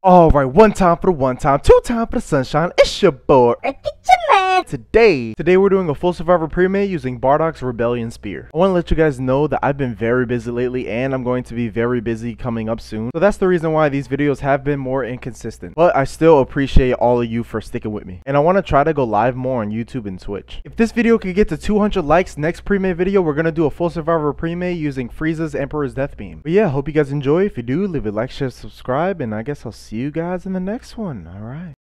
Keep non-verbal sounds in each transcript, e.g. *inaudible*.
All right, one time for the one time, two time for the sunshine. It's your boy. Today, today we're doing a full survivor pre-made using Bardock's Rebellion Spear. I want to let you guys know that I've been very busy lately and I'm going to be very busy coming up soon. So that's the reason why these videos have been more inconsistent. But I still appreciate all of you for sticking with me. And I want to try to go live more on YouTube and Twitch. If this video could get to 200 likes next pre-made video, we're going to do a full survivor pre-made using Frieza's Emperor's Death Beam. But yeah, hope you guys enjoy. If you do, leave a like, share, subscribe, and I guess I'll see you guys in the next one. All right.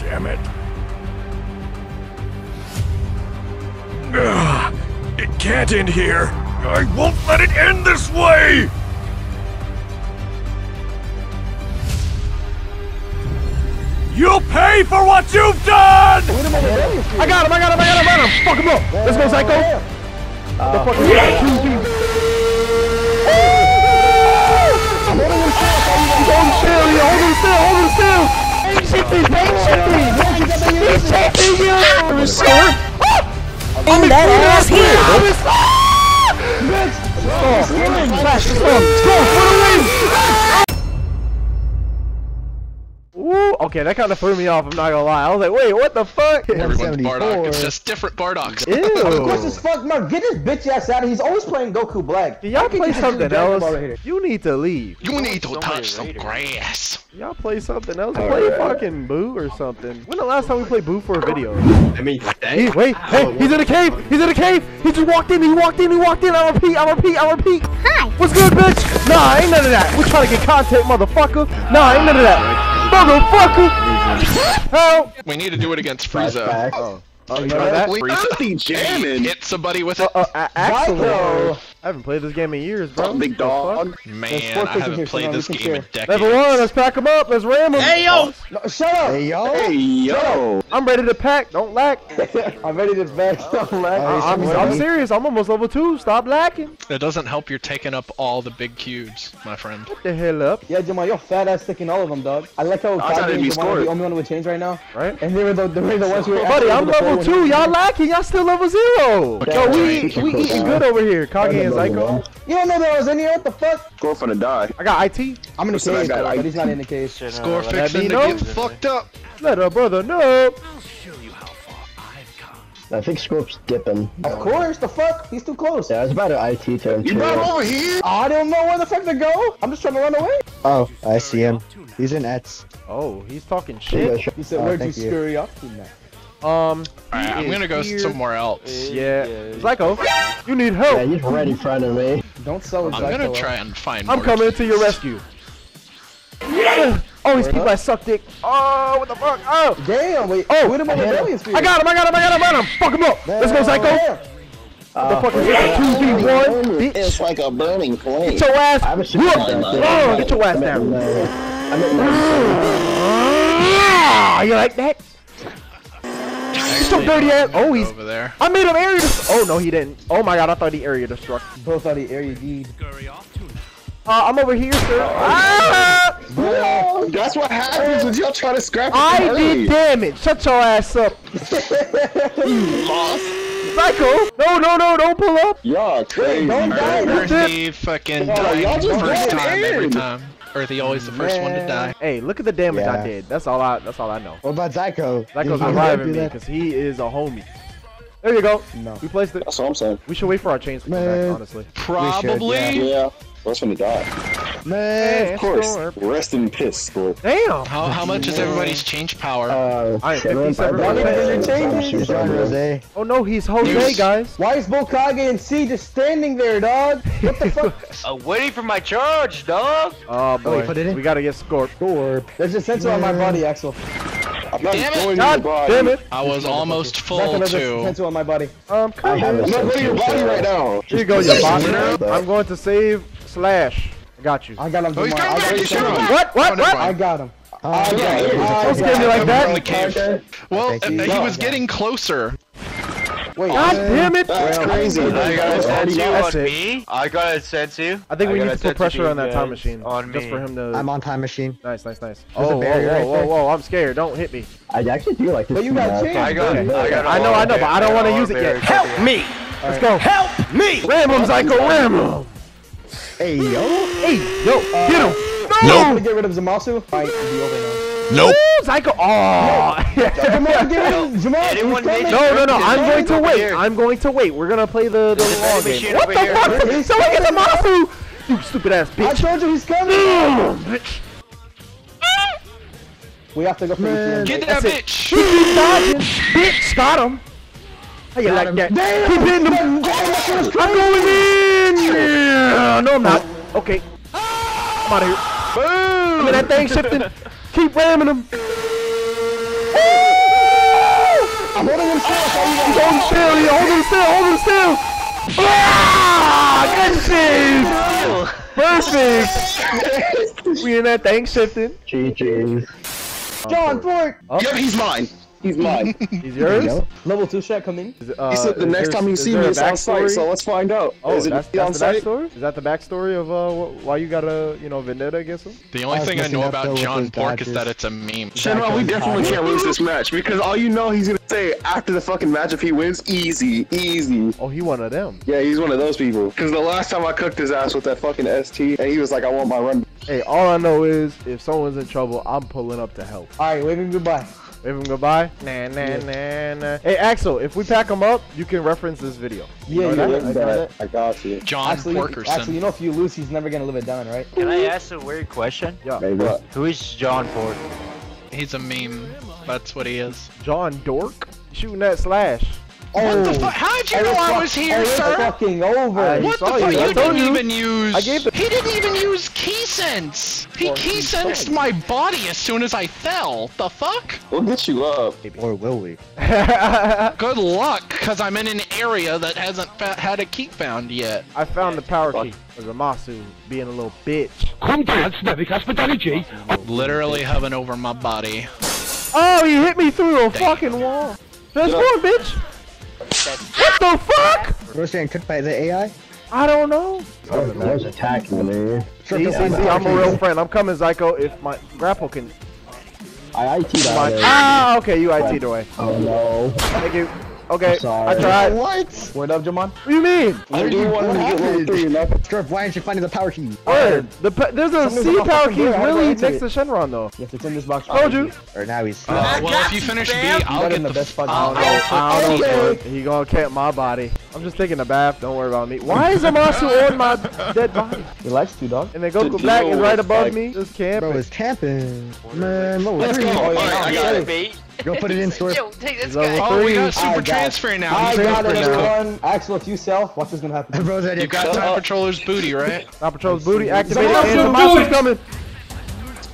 Damn it. Ugh, it can't end here. I won't let it end this way! You'll pay for what you've done! I got him, I got him, I got him, I got him! Fuck him up! Let's go, Psycho! the fuck is that? Hold him still, yeah, hold him still, hold him still! Patiently, patiently! And that ass here. Flash, let's go! Oh, let's go, for the win! Okay, that kind of threw me off, I'm not gonna lie. I was like, wait, what the fuck? *laughs* Everyone's Bardock. It's just different Bardocks. *laughs* Of course, it's Ew. fuck Mark. Get this bitch ass out of here. He's always playing Goku Black. Can y'all Why play something else? Ball right here? You need to leave. You need to so touch many some Raiders. grass. Y'all play something else. Play fucking Boo or something. When the last time we played Boo for a video? I mean, He, wait, hey, he's in a cave! He's in a cave! He just walked in, he walked in, he walked in, I repeat, I repeat, I repeat! Hi. What's good, bitch? Nah, ain't none of that. We're trying to get content, motherfucker. Nah, ain't none of that. Motherfucker! Help! We need to do it against Frieza. Oh, oh, you know that? Frieza. I'll jamming. Hit somebody with it. Uh, uh, Axel. I haven't played this game in years, bro. Big dog. Man, I haven't here, played this game in share. decades. Level one, let's pack him up, let's ram him. Hey, yo! No, shut up. Hey yo. Hey yo. I'm ready to pack, don't lack. *laughs* I'm ready to back. *laughs* Don't laugh. I- I'm, I'm serious, I'm almost level two, stop lacking. It doesn't help you're taking up all the big cubes, my friend. What the hell up, Yeah, Jamal, your fat ass sticking all of them, dog. I like how I thought Kage and Jamal are the only one with change right now. right? And they were the, they were the ones who were Buddy, I'm able to level two. Y'all lacking. Y'all still level zero. Yo, we we eating good over here. Kage and Psycho. You don't know that I was in here? What the fuck? Go for the die. I got IT. I'm in the Listen, I cage, though, but he's not in the cage. Score let fixing me to know. get fucked up. Let a brother know. I think Scorp's dipping. Of course, the fuck? He's too close. Yeah, it's was about to IT turn. You too. brought over here. I don't know where the fuck to go. I'm just trying to run away. Oh, I see him. He's in Ets. Oh, he's talking shit. He said, Oh, where'd you thank you. scurry off to now? Um, Alright, I'm gonna go here. somewhere else. yeah. Psycho, you need help. Yeah, help. he's right in front of me. Don't sell it, I'm gonna try and find I'm more coming to your rescue. Oh, these people that suck dick. Oh, what the fuck? Oh, Damn, wait. Oh, With him I on hit him. rebellion. I got him. I got him. I got him. I got him. Fuck him up. Let's go, Psycho. Damn. What the fuck is this? Two v one, bitch. It's like a burning flame. Get your ass. I have a super Whoop. back there. Oh, get your ass down. I'm at Ah, you like that? Get your dirty ass. Oh, he's. over there. I made him area. Oh no, he didn't. Oh my god, I thought he area destruct. Both out of the area deed. Uh, I'm over here, sir. Ah! No, that's what happens when y'all try to scrap it I early. did damage. Shut your ass up, *laughs* Lost. Psycho. No, no, no, don't pull up. Y'all crazy. Don't die. bro. Fucking Oh, died y'all the just first going time every time. Earthy always the first one to die. Hey, look at the damage I did. That's all I. That's all I know. What about Zyko? Psycho's Did reviving me because he is a homie. There you go. No. We placed it. That's what I'm saying. We should wait for our chains to come back. Honestly. Probably. Yeah. What's gonna die? Man. Of course. Scorp. Rest in piss, Scorp. Damn. How, how much is everybody's change power? Uh, I am 57 five, percent. five, Changes. five, Jean Oh no, he's Jose, Yes. guys. Why is Bokage and C just standing there, dog? What the fuck? I'm *laughs* waiting for my charge, dog. Oh boy, wait, put it in? we gotta get Scorp. Scorp. There's a sensor on my body, Axel. I'm not Damn it. going to your God damn it. I was almost full there's a too. sensor on my body. Um, come I have here. a I'm not going to your body right now. Here you go, you bot. But- I'm going to save Slash. I got you. I got him, Oh, he's coming back. He's coming back. What? What? What? I got him. Uh, I got him. Don't scare me like that. In the. Well, uh, he was getting closer. Wait. God damn it. That's crazy. I got a sense you on it. me. I got a sense you. I think we got need to put pressure on that time machine. On just me. for him to. I'm on time machine. Nice, nice, nice. There's Oh, whoa, barrier whoa, right whoa, whoa! I'm scared. Don't hit me. I actually do like this. But you got map. I got it. I got it. I know, I know, but I don't want to use it yet. Help me! Let's go. Help me! Ram him, Psycho. Ram him. Hey, yo. Hey, yo, uh, get him. I'm No. gonna get rid of Zamasu. Fight will be over now. Nope. Ooh, Psycho. Oh. *laughs* Jamal, get rid of *laughs* Jamal. Anyone he's coming. make- No, no, no. I'm going to wait. here. I'm going to wait. We're gonna play the the long game. What the here. fuck? He's Someone get the coming. Masu. You stupid ass bitch. I told you he's coming. bitch. We have to go for Man. Get right? that bitch! He keep dodging. Bitch, got him. How you Got like him. that? Damn. Keep hitting him. That I'm crazy. going in. Yeah. No, I'm not. Okay. I'm out of here. Boom. Look at that thing shifting. Keep ramming him. I'm holding him still. so you He's guys- holding still. He's holding still. Holding still. Ah, good shit. Perfect. we in that thing shifting. GG's. John Pork. Yep, he's mine. He's mine. *laughs* He's yours. Yo. Level two shot coming. Is uh, He said the next there- time you see me, a it's on site. So let's find out. Oh, is it that's, on that's the site? backstory? Is that the backstory of uh, wh- why you got a you know vendetta against him? The only I thing I know about John his Pork is that it's a meme. Shenron, we definitely can't lose this match because all you know he's gonna say after the fucking match if he wins, easy, easy. Oh, he one of them. Yeah, he's one of those people. Because the last time I cooked his ass with that fucking ST, and he was like, I want my run. Hey, all I know is if someone's in trouble, I'm pulling up to help. All right, waving goodbye. Wave him goodbye. Nah, nah, nah, nah. Hey, Axel, if we pack him up, you can reference this video. Yeah, know yeah, that? yeah. I know that. I got you. John Actually, actually, Porkerson. you know, if you lose, he's never gonna live it down, right? Can I ask a weird question? Maybe. Who is John Pork? He's a meme. That's what he is. John Dork shooting that slash. What the oh. fuck? How did you know I was here, oh, it's sir? fucking over. I- What the fuck? you. You, didn't you. even use. I gave the- He didn't even use key sense. He Well, key sensed said. my body as soon as I fell. The fuck? We'll get you up. Or will we? *laughs* Good luck, cause I'm in an area that hasn't fa- had a key found yet. I found the power key. Was Zamasu being a little bitch. Literally hovering over my body. Oh, he hit me through a fucking wall. Transform, bitch. What the fuck? We're getting cooked by the AI? I don't know. I was attacking me. See, see, see, I'm a real friend. I'm coming, Zyko. If my grapple can. I IT'd My, out ah, okay, you IT'd away. Oh no. Thank you. Okay, I tried. What? Word up, Jamon. What do you mean? I do want to get level three, you know? Strip, why aren't you finding the power key? Word. The there's a Something's C power key here. How do I really next to Shenron though. Yes, it's in this box. Told you. Or now he's. Uh, well, if you finish B, I'll get the the. best f- fucking I'll- one. I don't know. Okay. He gonna camp my body. I'm just taking a bath. Don't worry about me. *laughs* Why is Zamasu on my dead body? He likes to, dog. And then Goku Dude, Black is right above like- me. Just camping. Bro, camping. it's camping. Man, level Let's go. Alright, I I got got it. It. Bait. Go put it in, Strip. take this level Oh, we three. got super I got- transfer now. I He's got it, now. everyone. Axel, if you sell, watch what's gonna happen. Bro's ready. You got Time Patroller's booty, right? *laughs* Now Patrol's booty activated Zamasu, and do Zamasu's coming.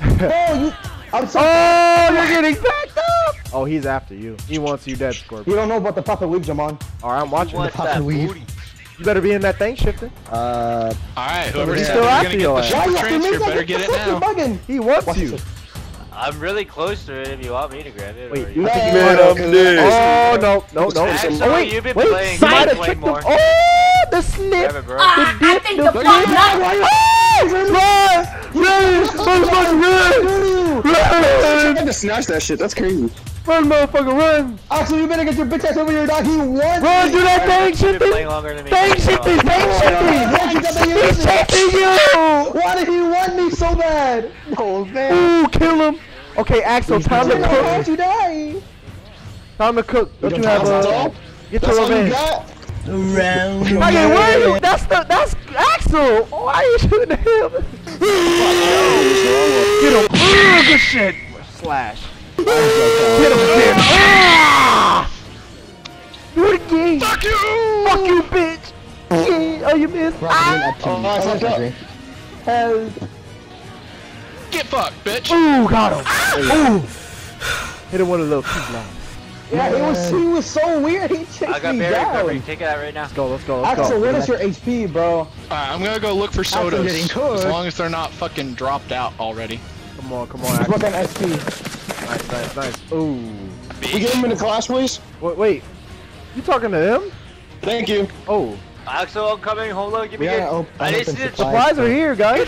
Oh, you. I'm *laughs* so. Oh, you're getting backed up. Oh, he's after you. He wants you dead, Scorpion. You don't know about the Papa Weave, Jamon. Alright, I'm watching. What's Papa that weave. booty? You better be in that thing shifting. Uh, Alright, whoever's He's yeah, still gonna after get your the ass. Why super you have transfer better get it What the fuck, now. bugging? He wants Watch you. this. I'm really close to it if you want me to grab it. Wait, you you- think you Man, might have- I'm this. Oh no, no, no. Axel, oh wait, you've been wait. playing you might Games have way tricked him. more. Oh, the snip. Grab it, bro. Ah, the dip, the dip. Oh, run, run, motherfucker, run, I run, had to snatch that shit. That's crazy. run, motherfucker, run, Axel, you better get your bitch ass over here, dog. He won. run, do that thing You've been shifting, playing longer than me. thing shifting, thing shifting. He's chasing you. Why did he want me so bad? Oh man. Ooh, kill him. Okay, Axel, time to Why cook. don't you die? Time to cook. Don't you That's have all? a? Get That's your all you revenge. got? Okay, where are you? That's the that's Axel. Why are you shooting him? Get him. Ooh, good shit. Slash. Get him again. Ah! Do it again. Fuck you. Fuck you, bitch. Yeah. Oh, you missed. Ah. oh, I fucked up. Hell. Get fucked, bitch. Ooh, got him. Ah! Ooh. *sighs* Hit him with a little two line. Yeah, it was. He was so weird. He chased I got me berry pepper. down. Take it out right now. Let's go. Let's go. Let's Axel, go. what is your HP, bro? Alright, I'm gonna go look for sodas. getting As long as they're not fucking dropped out already. Come on, come on, Look Axel. on SP. Nice, nice, nice. Ooh. We get him in the class, please. Wait, wait. You talking to him? Thank you. Oh. Axel, I'm coming. Hold on. Give me We a. gotta op- I open the. supplies. Supplies are here, guys. We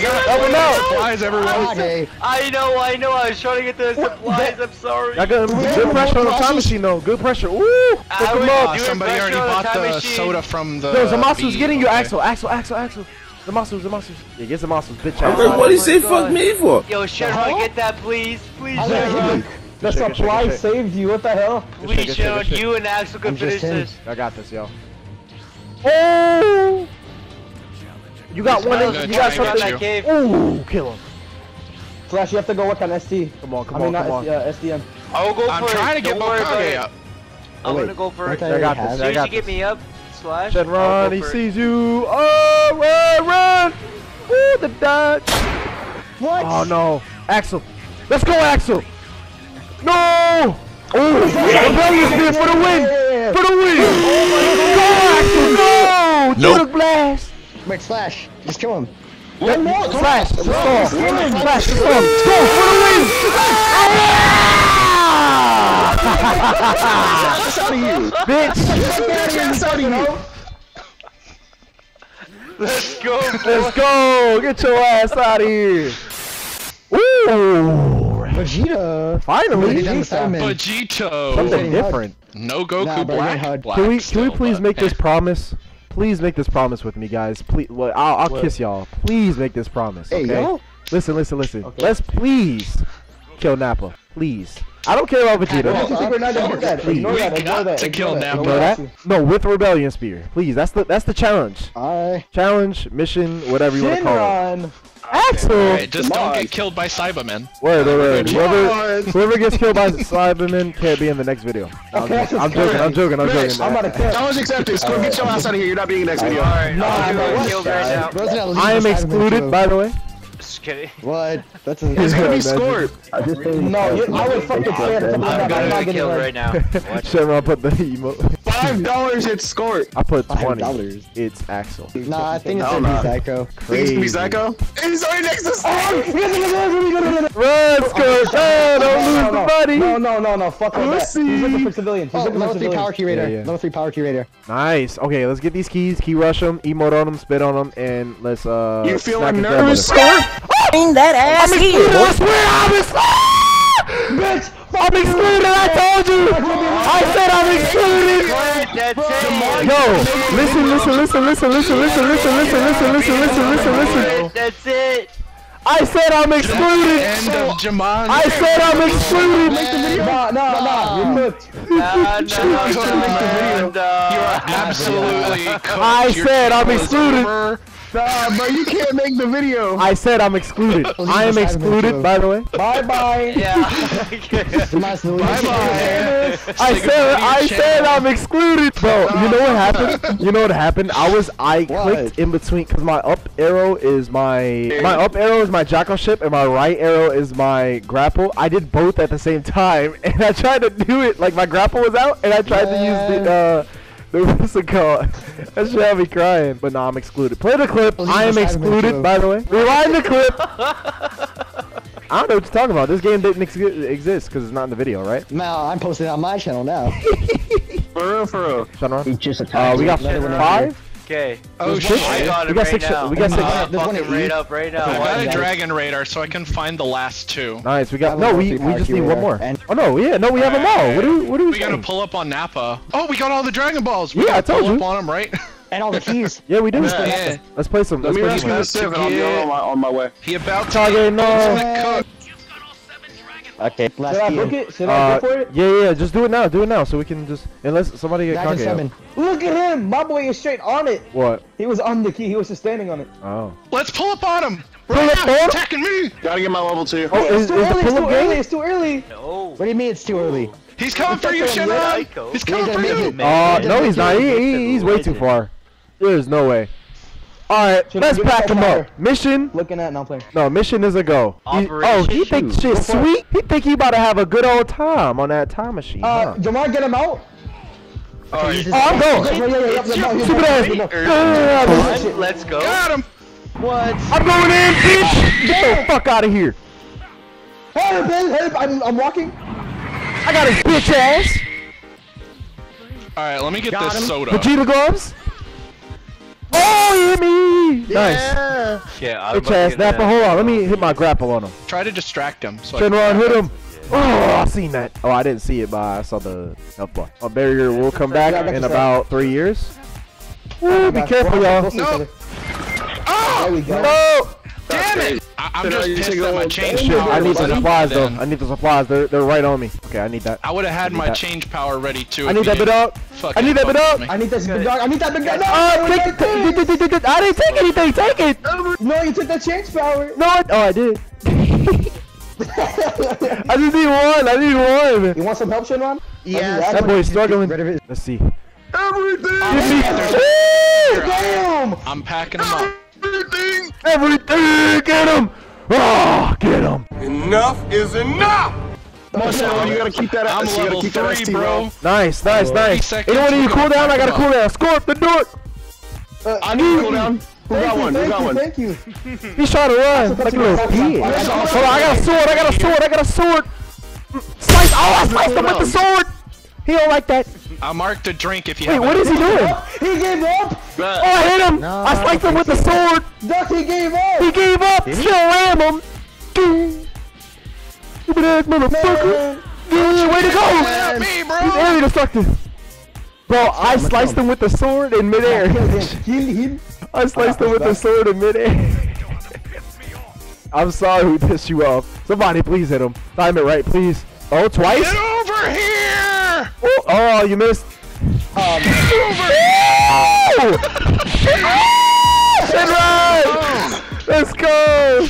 got Open up. supplies, everyone. Okay. *laughs* I know. I know. I was trying to get the supplies. I'm sorry. I got good pressure on the time machine though. Good pressure. Ooh. Pick I him was up. Uh, somebody already on the bought time the machine. soda from the. Yo, Zamasu's bee, getting you, okay. Axel. Axel, Axel, Axel. Zamasu, Zamasu. Yeah, get Zamasu, bitch I'm ass. like, what he he say God. fuck me for? Yo, Shenron, get that, please. Please, How did I hit Shenron. you? The Good shit, good shit, supply saved you. What the hell? Please, shit, good shit, Shenron. good shit. You and Axel can I'm just finish this. I got this, yo. Oh! You got one. Smells in- You got something. get that. Ooh, kill him. Flash, you have to go work on ST. Come on, come I mean, on, not come on. ST, uh, SDM. I'll go for I'm for trying it. to get Don't worry about Bokage up. I'm Wait, gonna go for it. don't I I got have- this. soon I as got you get me up, slash. Shen I'll run, he for it. sees you. Oh, run, run. Ooh, the dodge. What? Oh no, Axel. Let's go, Axel. No. Oh, rebellious spear for the win. For the win. Go, Axel. Go. Nope. To the blast. Wait, Slash. Just kill him. One more. Slash. Let's go. Slash. Let's go. Go for the win. That's out of you. Bitch. That's out of you. Let's go. Let's go. Get your ass out of here. Ooh. Vegeta. Finally. Get down the Saibaman. Vegito. Something different. No Goku Nah, Black. getting hugged. Black Can we can we please make this promise? Please make this promise with me, guys. Please, well, I'll, I'll kiss y'all. Please make this promise. Hey, okay? yo. Listen, listen, listen. Let's please kill Nappa. Please. I don't care about Vegeta. don't think we're not gonna that. Please. We that. Got that. to kill that. Nappa. You that? No, with Rebellion Spear. Please. That's the that's the challenge. I. Challenge, mission, whatever you want to call it. Shenron. Axel. Alright, just don't get killed by Saibamen. Word, word, word. Whoever, whoever gets killed by Saibamen can't be in the next video. *laughs* I'm, joking. I'm joking. I'm joking. I'm Mitch, joking. I'm about to kill. Challenge accepted. Scorp, get your ass out of here. You're not being in the next video. Alright, I'm bro, getting what? right now. Bro's not leaving I am excluded, by the way. Just kidding. *laughs* What? That's a. It's gonna be Imagine. scored. No, you, I would fucking say it. I'm I'm not, I'm gonna not get getting killed right. right now. *laughs* Watch. Put the emote. Five *laughs* dollars. It's scored. I put 20. dollars. It's Axel. Nah, I think it's No, gonna be Zyko. Think it's gonna be Psycho? He's already next to Psycho. Run, Scourge! Run! Don't lose the buddy! No, no, no, no. Fuck all that. Pussy. He's looking for civilians. He's Oh, looking for level 3 power civilians. key raider. Yeah, yeah. Level 3 power key raider. Nice. Okay, let's get these keys, key rush them, emote on them, spit on them, and let's uh. You smack feeling nervous, grandmother. score? I'm excluded, I swear I'm excluded! Bitch! I'm excluded, I told you! I said I'm excluded! Yo, listen, listen, listen, listen, listen, listen, listen, listen, listen, listen, listen, listen, listen. That's it. I said I'm excluded! End of Jumanji. I said I'm excluded! Nah, nah, nah. You're cooked. Nah, no, no, no. Absolutely cooked. I said I'm channel excluded. Over. Nah, bro, you can't make the video. I said I'm excluded. *laughs* I am excluded, by the way. Bye bye. Yeah. Demise no Bye bye. I said I said I'm excluded, bro. You know what happened? You know what happened? I was I What? clicked in between because my up arrow is my my up arrow is my jackal ship and my right arrow is my grapple. I did both at the same time *laughs* and I tried to do it like my grapple was out and I tried to use the uh the what's it called? That should had me crying. But no, I'm excluded. Play the clip. Leave I am excluded, by the way. Rewind the clip. *laughs* I don't know what you're talking about. This game didn't ex- exist because it's not in the video, right? Now I'm posting it on my channel now. *laughs* For real, for real. Shenron? just Uh, we got Let it five. Okay. Oh Six? I shit. got We him got right six- now. we got six- I'm There's one fucking at right up right now. I got a dragon radar, so I can find the last two. Nice. We got no. We we just need one more. Oh no. Yeah. No. We have them all. What do we? What do we? We gotta pull up on Nappa. Oh, we got all the Dragon Balls. We Yeah, I gotta told pull you. up on them, right? *laughs* And all the keys. *laughs* Yeah, we do. Yeah. Let's play some. Let Let's me play rescue some. the Civ and I'll be on my, way. He about to Kage, no. Ultimate cook. Okay, Should I key. book it? Should I Uh, go for it? yeah, yeah. Just do it now. Do it now, so we can just unless somebody get Dragon Kage. out. Look at him. My boy is straight on it. What? He was on the key. He was just standing on it. Oh. Let's pull up on him. Pull Right up now, on attacking me. Gotta get my level two. Oh, It's is, is too the early. It's too up early. It's too early. No. What do you mean it's too early? He's coming for you, It's like a Shenron. psycho. He's coming for you. make it. Uh, no, he's not. He, he, he's way too far. There's no way. All right, let's pack that him up. Mission. Looking at, not playing. No, mission is a go. He- oh, he thinks Shoot. shit's Go sweet. He think he about to have a good old time on that time machine. Uh, huh? Jamar, get him out. Alright. Oh, I'm going. Stupid ass. Let's go. Got him. What? I'm going in, bitch. Get the fuck out of here. Hey, man, Hey, I'm, I'm walking. I got his bitch ass. Alright, let me get Got this him. soda. Vegeta gloves. Oh, he hit me. Nice. Yeah, I'm Bitch ass. Nappa, hold on. Let me hit my grapple on him. Try to distract him. So I can Shenron, grab hit it. him. Oh, I seen that. Oh, I didn't see it, but I saw the health bar. A barrier will come back Yeah, I got in about three years. Ooh, be careful, y'all. close No. Oh! There we go. No! Damn it! I, I'm just you pissed that my change power I need the wasn't supplies though. I need the supplies. They're they're right on me. Okay, I need that. I would have had my that. change power ready too. I need that bit didn't up. fucking I need that bit fuck up. I need this big dog. I need that big dog. Oh, no, Oh, take it, take. I didn't take anything. Take it. no, you took the change power. No, I, oh, I did. *laughs* *laughs* I just need one. I need one. You want some help, Shenron? Yeah, That boy's struggling. Rid of it. Let's see. Everything! Give me Damn! I'm packing them up. Everything! everything. Ah, get him. Oh, get him. Enough is enough! Come you gotta keep that I'm you gotta level keep that three, ST, bro. Nice, nice, nice. seconds, Anyone need we a gonna cooldown? I got a pack 'em cooldown. Score up the door. Uh, I need a cooldown. Who Thank got you, one? Who got you, one? Thank you. He's trying to run like a little bitch. Hold on, I got a sword. I got a sword. I got a sword. Slice. Oh, I sliced him with the sword. He don't like that. I marked a drink if you Wait, what is he doing? He gave up. Oh, I hit him. No, I sliced him with the sword. Duck, he gave up. He gave up. Still ram him. Stupid ass motherfucker. Yeah, way to go. Help me, bro! He's area destructive. Bro, I sliced him with the sword in midair. Heal him. I sliced him with the sword in midair. I'm sorry we pissed you off. Somebody please hit him. Time it right, please. Oh, twice? Get over here! Oh, oh, you missed. Um, Shinrai! Let's go!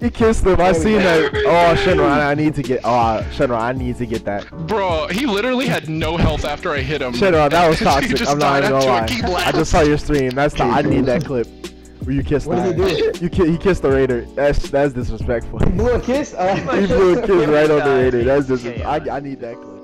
he kissed him. I seen that. Oh, Shinrai, I need to get. Oh, Shinrai, I need to get that. Bro, he literally had no health after I hit him. Shinrai, that was *laughs* He toxic. I'm not even gonna after a key lie. I just saw your stream. That's the, I need that clip. Where you kissed What the did he do? You ki- he kissed the raider. That's that's disrespectful. blew a kiss. Uh, *laughs* he blew a kiss right on the raider. That's disrespectful. I, I need that clip.